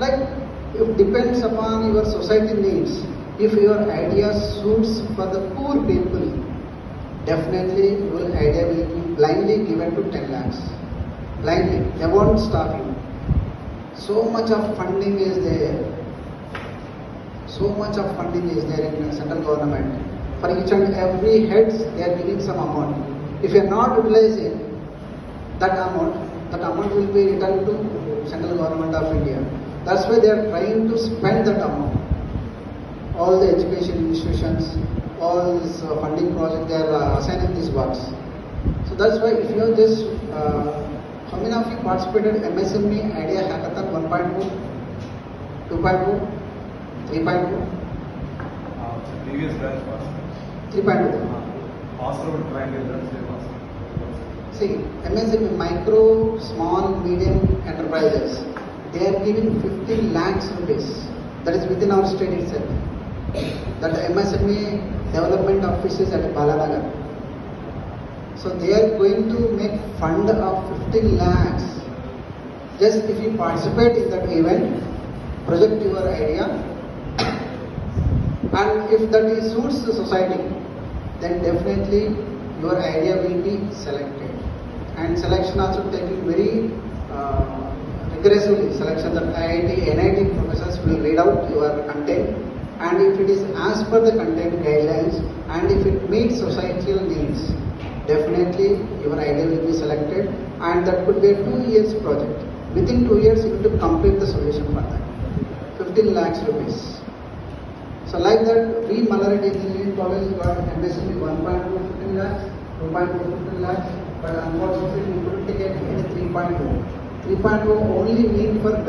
Like, it depends upon your society needs. If your idea suits for the poor people, definitely your idea will be blindly given to 10 lakhs. Blindly, they won't stop you. So much of funding is there. So much of funding is there in the central government. For each and every heads, they are giving some amount. If you are not utilizing that amount, that amount will be returned to central government of India. That's why they are trying to spend that amount. All the education institutions, all this uh, funding project, they are uh, assigning these works. So that's why if you are just, uh, how many of you participated MSME Idea Hackathon 1.2, 2.2, 3.2, Uh, previous batch was 3.2? master of triangle, that's. See, MSME, micro, small, medium enterprises, they are giving 15 lakhs rupees. That is within our state itself. That MSME development office is at Balanagar. So they are going to make fund of 15 lakhs. Just if you participate in that event, project your idea, and if that suits the society, then definitely your idea will be selected. And selection also taking very uh, rigorously. Selection that IIT, NIT professors will read out your content, and if it is as per the content guidelines, and if it meets societal needs, definitely your idea will be selected, and that could be a two years project. Within two years, you have to complete the solution for that. 15 lakhs rupees. So like that, we Malla Reddy Engineering College got MSME 1.2 15 lakhs, 2.2 15 lakhs, but unfortunately we couldn't get any 3.2. Reparo only mean for the.